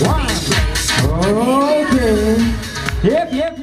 one. Okay. Yep, yep.